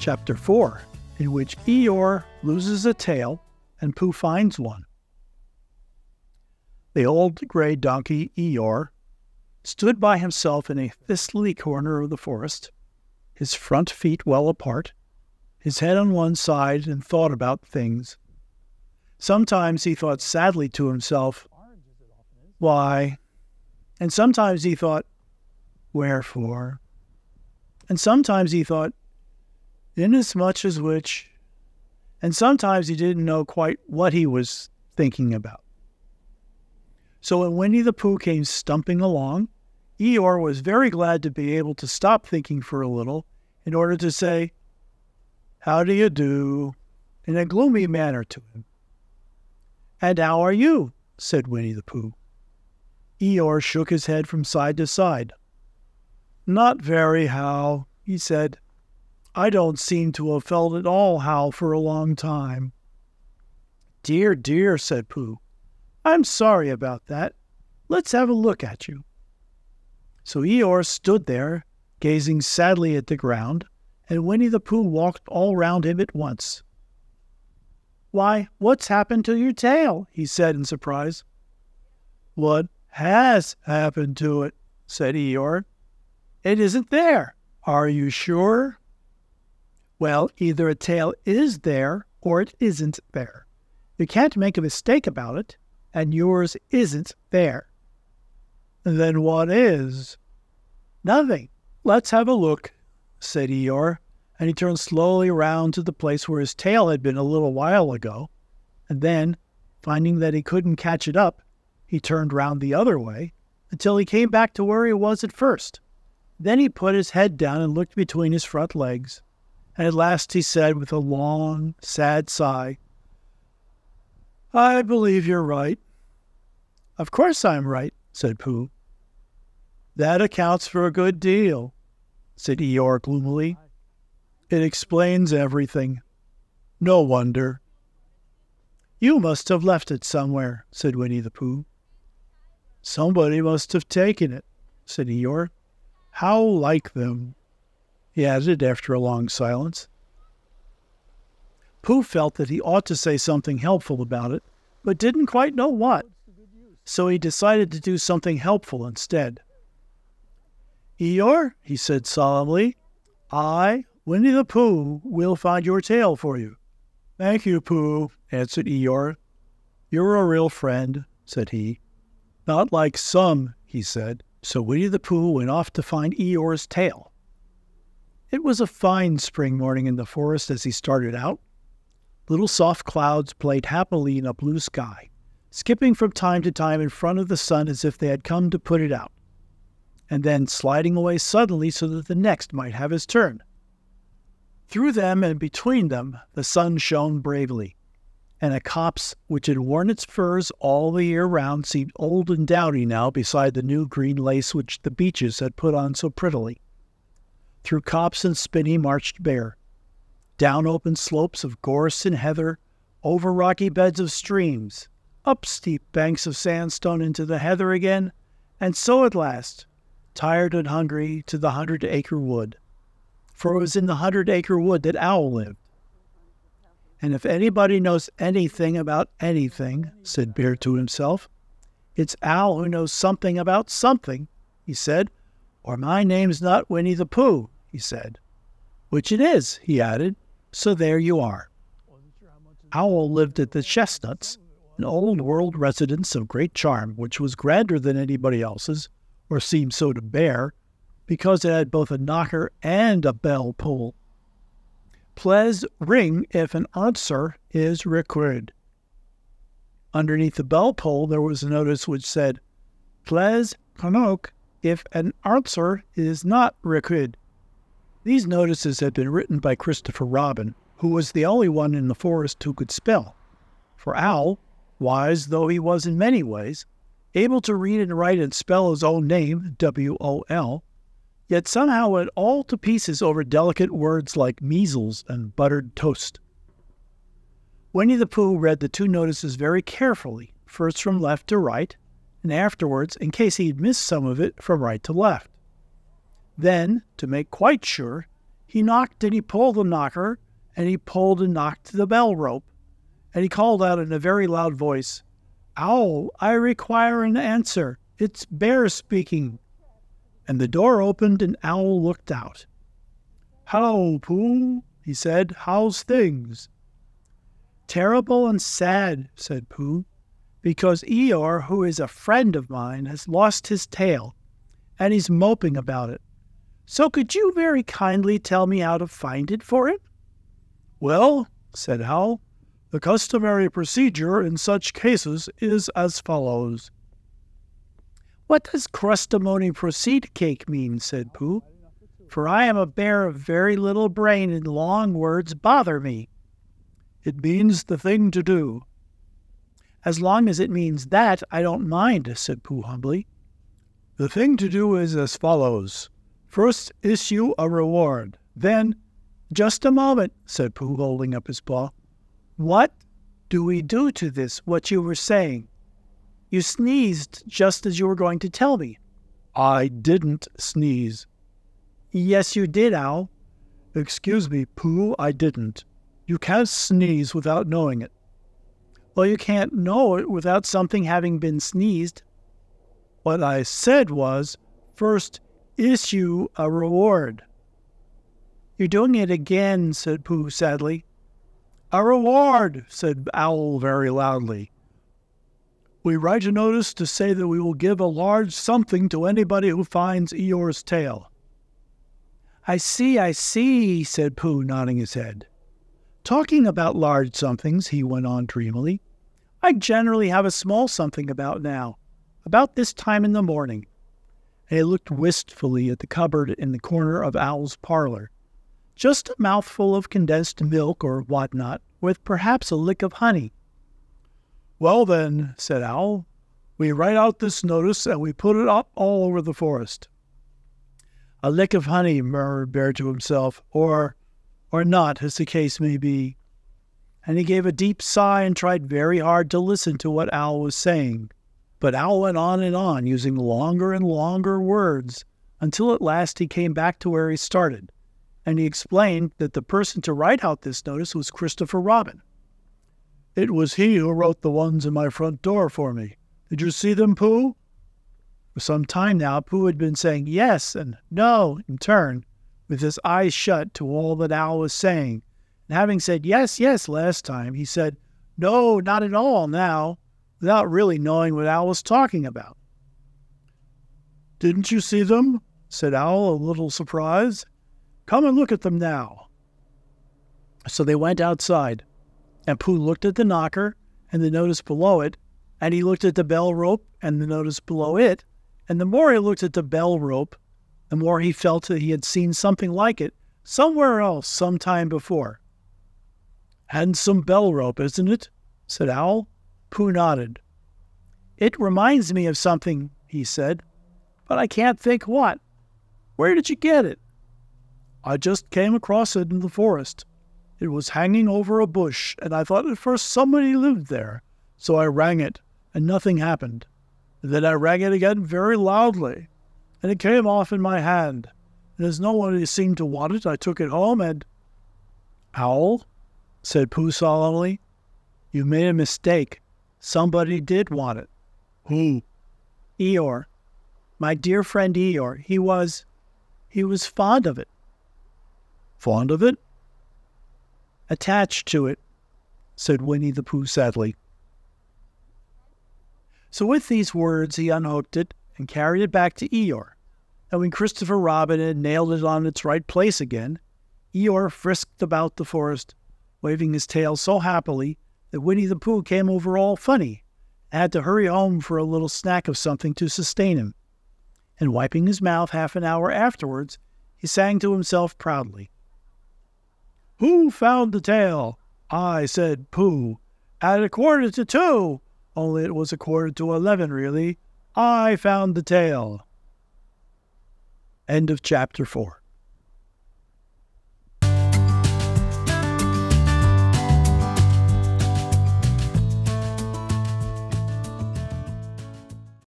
Chapter 4, in which Eeyore loses a tail and Pooh finds one. The old gray donkey, Eeyore, stood by himself in a thistly corner of the forest, his front feet well apart, his head on one side, and thought about things. Sometimes he thought sadly to himself, Why? And sometimes he thought, Wherefore? And sometimes he thought, Inasmuch as which. And sometimes he didn't know quite what he was thinking about. So when Winnie the Pooh came stumping along, Eeyore was very glad to be able to stop thinking for a little in order to say, How do you do? in a gloomy manner to him. And how are you? said Winnie the Pooh. Eeyore shook his head from side to side. Not very how, he said. I don't seem to have felt at all how for a long time. Dear, dear, said Pooh. I'm sorry about that. Let's have a look at you. So Eeyore stood there, gazing sadly at the ground, and Winnie the Pooh walked all round him at once. Why, what's happened to your tail? he said in surprise. What has happened to it? said Eeyore. It isn't there. Are you sure? Well, either a tail is there or it isn't there. You can't make a mistake about it, and yours isn't there. Then what is? Nothing. Let's have a look, said Eeyore, and he turned slowly around to the place where his tail had been a little while ago, and then, finding that he couldn't catch it up, he turned round the other way until he came back to where he was at first. Then he put his head down and looked between his front legs, at last he said with a long, sad sigh, I believe you're right. Of course I'm right, said Pooh. That accounts for a good deal, said Eeyore gloomily. It explains everything. No wonder. You must have left it somewhere, said Winnie the Pooh. Somebody must have taken it, said Eeyore. How like them, he added after a long silence. Pooh felt that he ought to say something helpful about it, but didn't quite know what, so he decided to do something helpful instead. Eeyore, he said solemnly, I, Winnie the Pooh, will find your tail for you. Thank you, Pooh, answered Eeyore. You're a real friend, said he. Not like some, he said. So Winnie the Pooh went off to find Eeyore's tail. It was a fine spring morning in the forest as he started out. Little soft clouds played happily in a blue sky, skipping from time to time in front of the sun as if they had come to put it out and then sliding away suddenly so that the next might have his turn. Through them and between them the sun shone bravely, and a copse which had worn its furs all the year round seemed old and dowdy now beside the new green lace which the beeches had put on so prettily. Through copse and spinney marched Bear, down open slopes of gorse and heather, over rocky beds of streams, up steep banks of sandstone into the heather again, and so at last tired and hungry, to the hundred acre wood. For it was in the hundred acre wood that Owl lived. And if anybody knows anything about anything, said Bear to himself, it's Owl who knows something about something, he said, or my name's not Winnie the Pooh, he said. Which it is, he added, so there you are. Owl lived at the Chestnuts, an old world residence of great charm, which was grander than anybody else's, or seemed so to Bear, because it had both a knocker and a bell pull. Please ring if an answer is required. Underneath the bell pull there was a notice which said, Please knock if an answer is not required. These notices had been written by Christopher Robin, who was the only one in the forest who could spell. For Owl, wise though he was in many ways, able to read and write and spell his own name, W O L, yet somehow went all to pieces over delicate words like measles and buttered toast. Winnie the Pooh read the two notices very carefully, first from left to right, and afterwards, in case he'd missed some of it, from right to left. Then, to make quite sure, He knocked and he pulled the knocker, and he pulled and knocked the bell rope, and he called out in a very loud voice, Owl, I require an answer. It's Bear speaking. And the door opened, and Owl looked out. Hello, Pooh, he said. How's things? Terrible and sad, said Pooh, because Eeyore, who is a friend of mine, has lost his tail, and he's moping about it. So could you very kindly tell me how to find it for him? Well, said Owl, the customary procedure in such cases is as follows. What does Crustimoney Proseedcake mean? said Pooh for I am a bear of very little brain and long words bother me. It means the thing to do. As long as it means that, I don't mind, said Pooh humbly. The thing to do is as follows. First, issue a reward. Then, just a moment, said Pooh, holding up his paw. What do we do to this, what you were saying? You sneezed just as you were going to tell me. I didn't sneeze, Yes, you did, Owl. Excuse me, Pooh, I didn't. You can't sneeze without knowing it. Well, you can't know it without something having been sneezed. What I said was, first issue a reward. You're doing it again, said Pooh sadly. A reward, said Owl very loudly. We write a notice to say that we will give a large something to anybody who finds Eeyore's tail. I see, I see, said Pooh, nodding his head. Talking about large somethings, he went on dreamily, I generally have a small something about now, about this time in the morning. And he looked wistfully at the cupboard in the corner of Owl's parlor. Just a mouthful of condensed milk or what not, with perhaps a lick of honey. Well, then, said Owl, we write out this notice and we put it up all over the forest. A lick of honey, murmured Bear to himself, or or not, as the case may be. And he gave a deep sigh and tried very hard to listen to what Owl was saying. But Owl went on and on, using longer and longer words, until at last he came back to where he started, and he explained that the person to write out this notice was Christopher Robin. It was he who wrote the ones in my front door for me. Did you see them, Pooh? For some time now, Pooh had been saying yes and no in turn, with his eyes shut to all that Owl was saying. And having said yes, yes last time, he said no, not at all now, without really knowing what Owl was talking about. Didn't you see them? said Owl, a little surprised. Come and look at them now. So they went outside, and Pooh looked at the knocker and the notice below it, and he looked at the bell rope and the notice below it, and the more he looked at the bell rope, the more he felt that he had seen something like it somewhere else some time before. Handsome bell rope, isn't it? said Owl. Pooh nodded. It reminds me of something, he said, but I can't think what. Where did you get it? I just came across it in the forest. It was hanging over a bush, and I thought at first somebody lived there, so I rang it, and nothing happened. Then I rang it again very loudly, and it came off in my hand. And as no one who seemed to want it, I took it home and. Owl, said Pooh solemnly, you made a mistake. Somebody did want it. Who? Eeyore. My dear friend Eeyore. He was. he was fond of it. Fond of it? Attached to it, said Winnie the Pooh sadly. So with these words, he unhooked it and carried it back to Eeyore. And when Christopher Robin had nailed it on its right place again, Eeyore frisked about the forest, waving his tail so happily that Winnie the Pooh came over all funny and had to hurry home for a little snack of something to sustain him. And wiping his mouth half an hour afterwards, he sang to himself proudly. Who found the tail? I said Pooh. At a quarter to two, only it was a quarter to eleven, really. I found the tail. End of chapter four.